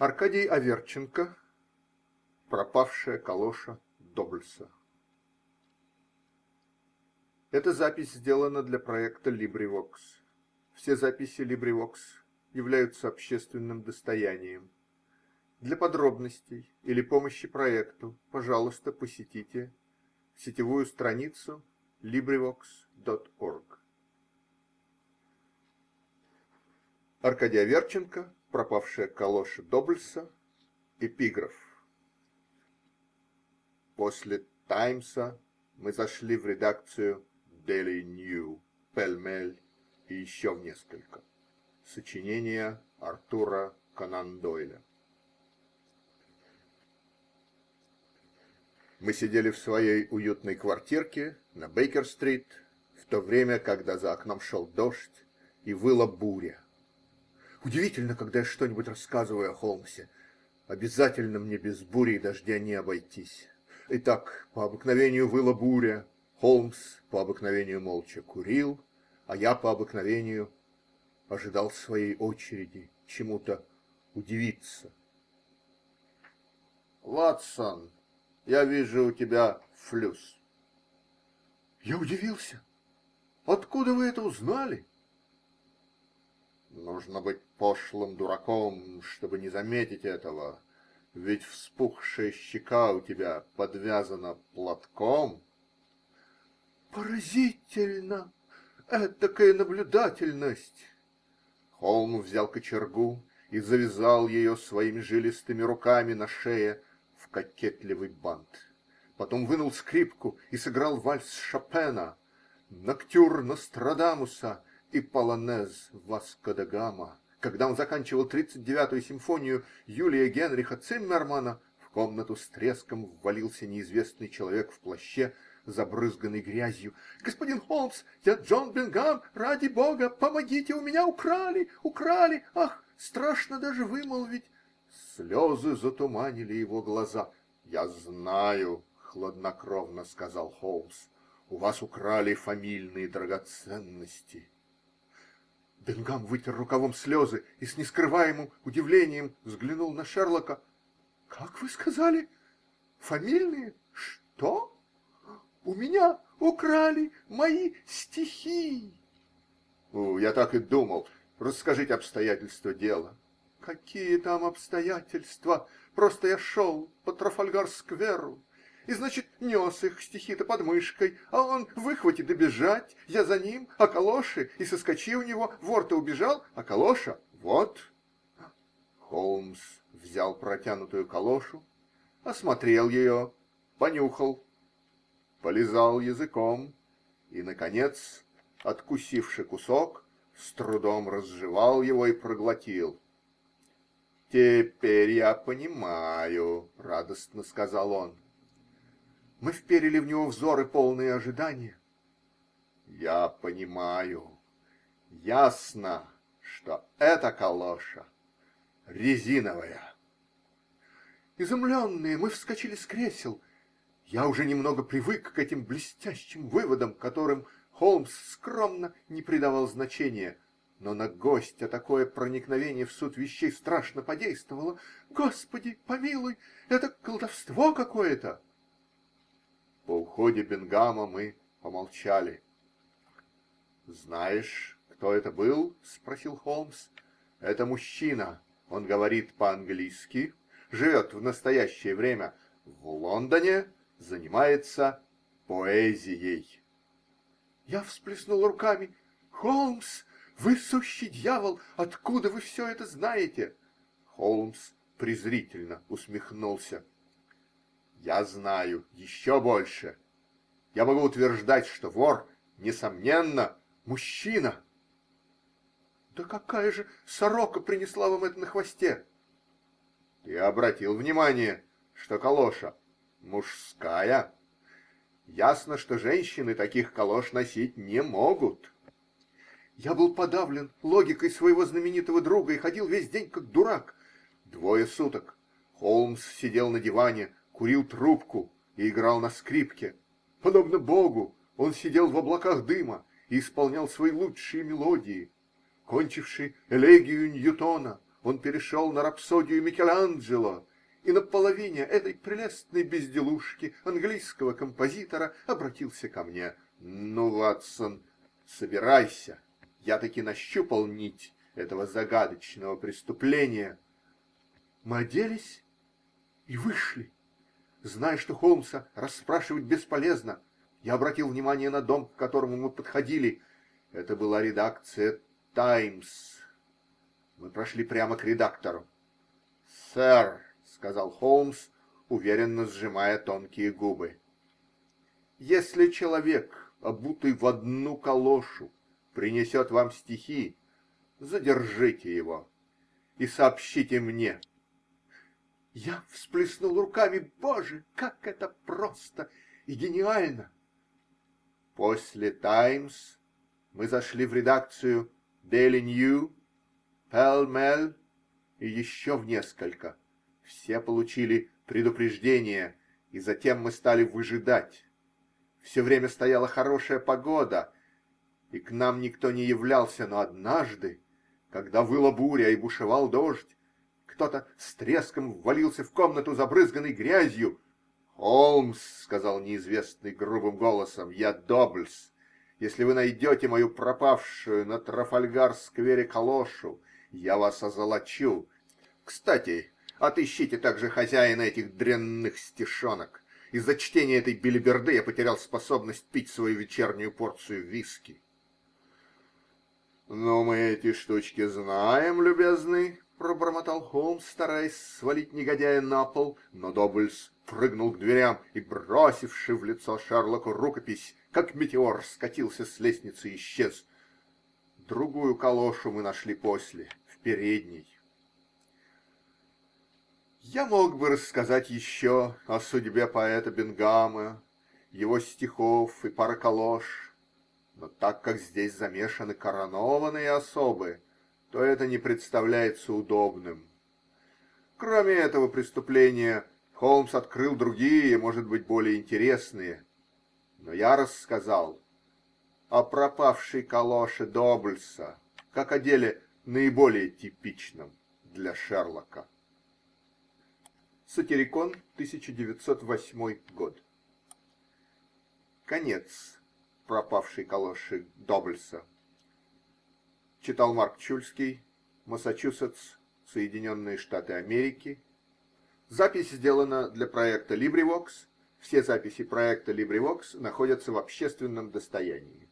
Аркадий Аверченко "Пропавшая калоша Добльса" Эта запись сделана для проекта LibriVox. Все записи LibriVox являются общественным достоянием. Для подробностей или помощи проекту, пожалуйста, посетите сетевую страницу LibriVox.org. Аркадий Аверченко "Пропавшая калоша Добльса" Эпиграф После "Таймса" мы зашли в редакцию "Дейли Нью", пель-мель и еще в несколько. Сочинения Артура Конан Дойля. Мы сидели в своей уютной квартирке на Бейкер-стрит, в то время, когда за окном шел дождь и выла буря. Удивительно, когда я что-нибудь рассказываю о Холмсе. Обязательно мне без бури и дождя не обойтись. Итак, по обыкновению выла буря, Холмс по обыкновению молча курил, а я по обыкновению ожидал своей очереди чему-то удивиться. -- Ватсон, я вижу у тебя флюс. Я удивился. Откуда вы это узнали? Нужно быть пошлым дураком, чтобы не заметить этого. Ведь вспухшая щека у тебя подвязана платком. Поразительно! Этакая наблюдательность! Холм взял кочергу и завязал ее своими жилистыми руками на шее в кокетливый бант. Потом вынул скрипку и сыграл вальс Шопена, ноктюр Нострадамуса и полонез Васко да Гама. Когда он заканчивал тридцать девятую симфонию Юлия Генриха Циммермана, в комнату с треском ввалился неизвестный человек в плаще, забрызганный грязью. -- Господин Холмс, я Джон Бенгам, ради бога, помогите, у меня украли, украли, ах, страшно даже вымолвить. Слезы затуманили его глаза. -- Я знаю, -- хладнокровно сказал Холмс, -- у вас украли фамильные драгоценности. Бенгам вытер рукавом слезы и с нескрываемым удивлением взглянул на Шерлока. -- Как вы сказали? Фамильные? Что? У меня украли мои стихи. -- Я так и думал. Расскажите обстоятельства дела. -- Какие там обстоятельства? Просто я шел по Трафальгар-скверу и, значит, нес их стихи-то под мышкой, а он выхватит и бежать, я за ним, а калоши, и соскочи у него, вор-то убежал, а калоша вот. Холмс взял протянутую калошу, осмотрел ее, понюхал, полизал языком и, наконец, откусивши кусок, с трудом разжевал его и проглотил. Теперь я понимаю, радостно сказал он. Мы вперили в него взоры полные ожидания. Я понимаю, ясно, что эта калоша резиновая. Изумленные, мы вскочили с кресел. Я уже немного привык к этим блестящим выводам, которым Холмс скромно не придавал значения, но на гостя такое проникновение в суть вещей страшно подействовало. Господи, помилуй, это колдовство какое-то! По уходе Бенгама мы помолчали. Знаешь, кто это был? спросил Холмс. Это мужчина. Он говорит по-английски, живет в настоящее время в Лондоне, занимается поэзией. Я всплеснул руками. Холмс, вы сущий дьявол! Откуда вы все это знаете? Холмс презрительно усмехнулся. Я знаю еще больше. Я могу утверждать, что вор, несомненно, мужчина. Да какая же сорока принесла вам это на хвосте? Ты обратил внимание, что калоша мужская? Ясно, что женщины таких калош носить не могут. Я был подавлен логикой своего знаменитого друга и ходил весь день как дурак. Двое суток Холмс сидел на диване, курил трубку и играл на скрипке. Подобно Богу, он сидел в облаках дыма и исполнял свои лучшие мелодии. Кончивший элегию Ньютона, он перешел на рапсодию Микеланджело, и на половине этой прелестной безделушки английского композитора обратился ко мне: -- Ну, Ватсон, собирайся, я таки нащупал нить этого загадочного преступления. Мы оделись и вышли. Зная, что Холмса расспрашивать бесполезно, я обратил внимание на дом, к которому мы подходили. Это была редакция "Таймс". Мы прошли прямо к редактору. "Сэр", сказал Холмс, уверенно сжимая тонкие губы. "Если человек, обутый в одну калошу, принесет вам стихи, задержите его и сообщите мне". Я всплеснул руками: "Боже, как это просто и гениально!" После "Таймс" мы зашли в редакцию "Дейли Нью", "Пелл Мелл" и еще в несколько. Все получили предупреждение, и затем мы стали выжидать. Все время стояла хорошая погода, и к нам никто не являлся, но однажды, когда выла буря и бушевал дождь, кто-то с треском ввалился в комнату, забрызганной грязью. "Холмс", сказал неизвестный грубым голосом, "я Добльс. Если вы найдете мою пропавшую на Трафальгар-сквере калошу, я вас озолочу. Кстати, отыщите также хозяина этих дрянных стишонок. Из-за чтения этой белиберды я потерял способность пить свою вечернюю порцию виски. "Ну, мы эти штучки знаем, любезный", пробормотал Холмс, стараясь свалить негодяя на пол, но Добльс прыгнул к дверям и, бросивши в лицо Шерлоку рукопись, как метеор скатился с лестницы и исчез. Другую калошу мы нашли после, в передней. Я мог бы рассказать еще о судьбе поэта Бенгама, его стихов и пары калош, но так как здесь замешаны коронованные особы, то это не представляется удобным. Кроме этого преступления, Холмс открыл другие, может быть, более интересные. Но я рассказал о пропавшей калоше Добльса, как о деле наиболее типичном для Шерлока. Сатирикон, 1908 год. Конец пропавшей калоши Добльса. Читал Марк Чульский, Массачусетс, Соединенные Штаты Америки. Запись сделана для проекта LibriVox. Все записи проекта LibriVox находятся в общественном достоянии.